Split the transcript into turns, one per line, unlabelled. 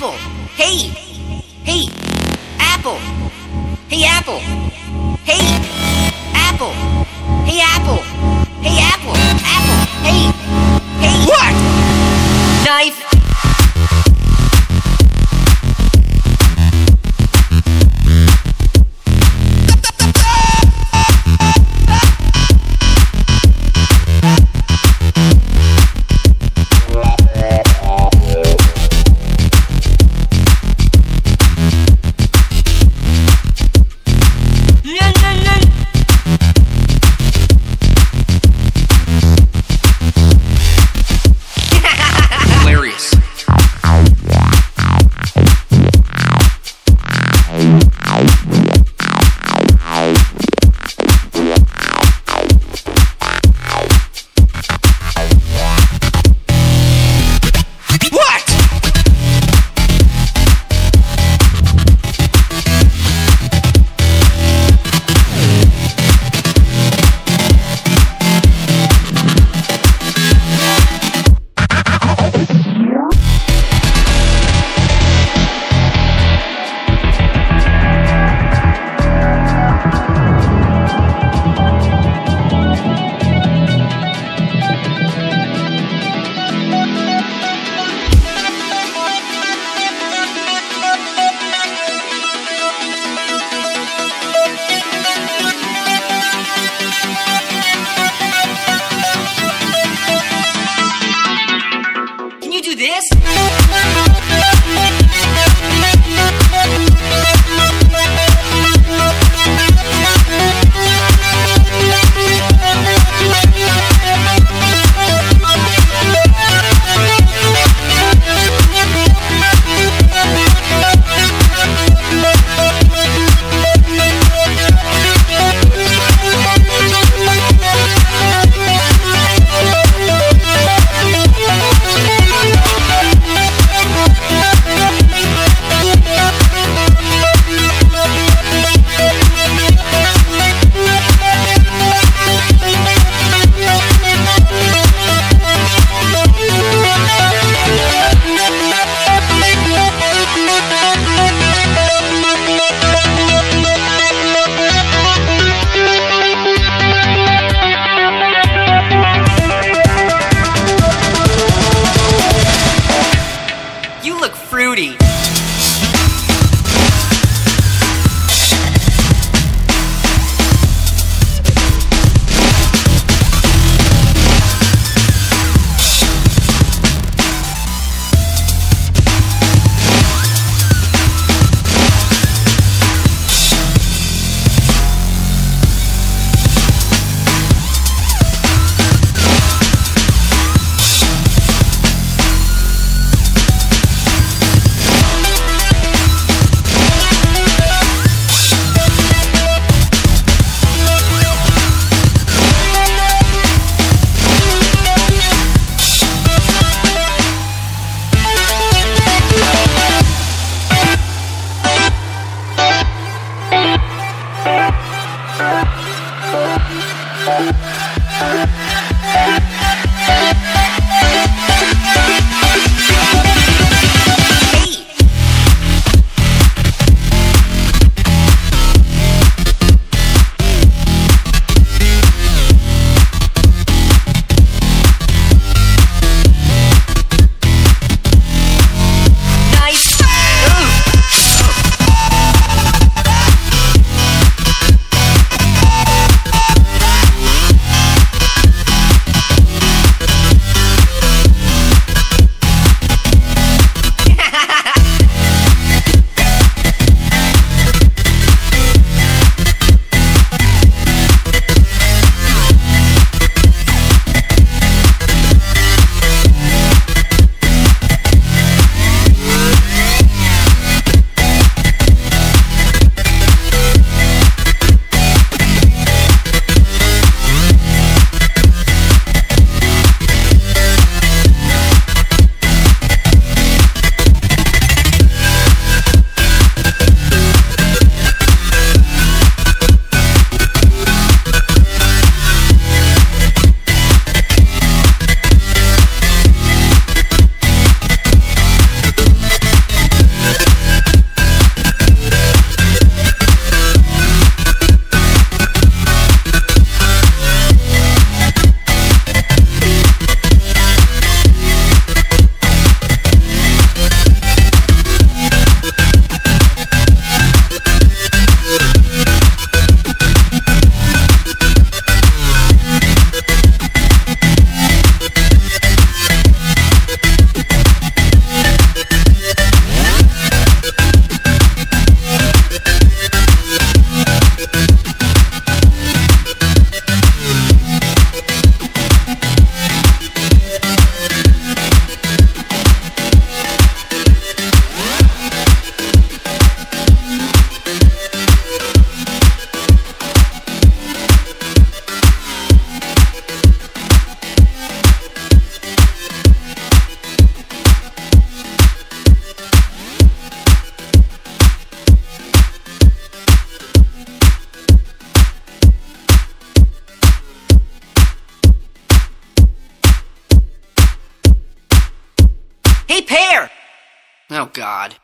Apple. Hey. Hey. Apple. Hey, Apple. Hey. Apple.
Oh, God.